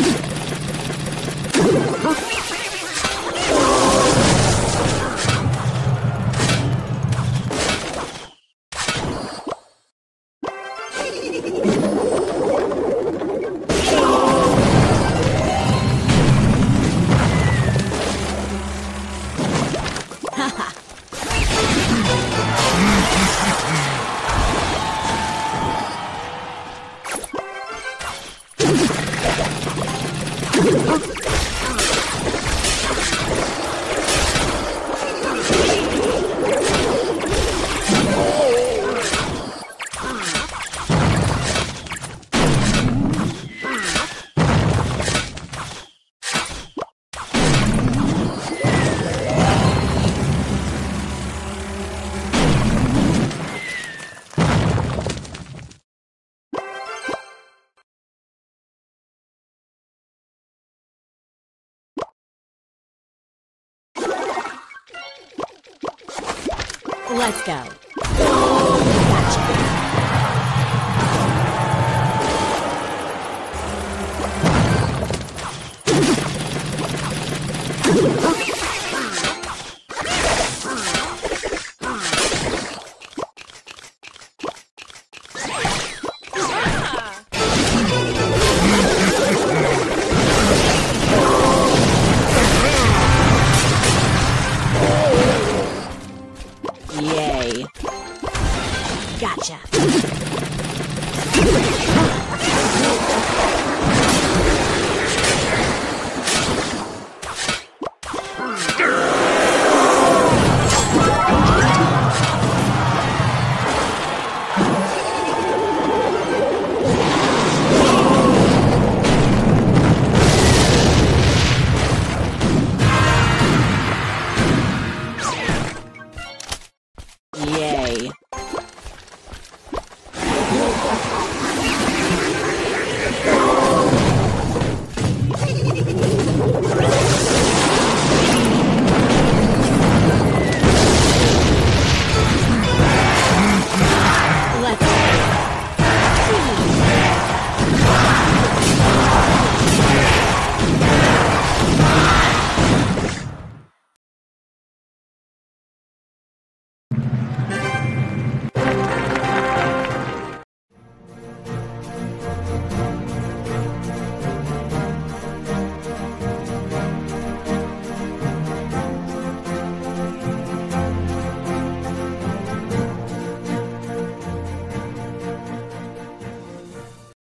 Ha ha! あっ! Let's go. Gotcha.